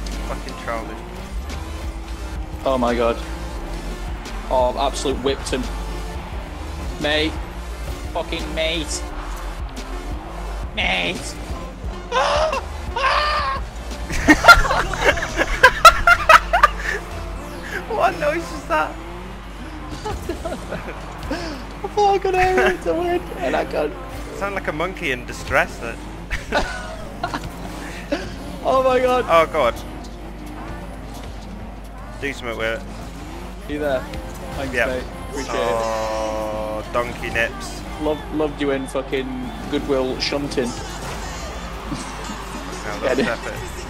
fucking trolley. Oh my god. Oh, I've absolute whipped him. Mate. Fucking mate. Mate. What noise is that? Oh, I thought I could hear it to win, and I got. Sound like a monkey in distress then. Oh my god. Oh god. Do something with it. You there? Thanks, Yeah. mate. Appreciate Oh, donkey nips. it. Love, loved you in fucking Good Will Hunting. Now that's epic.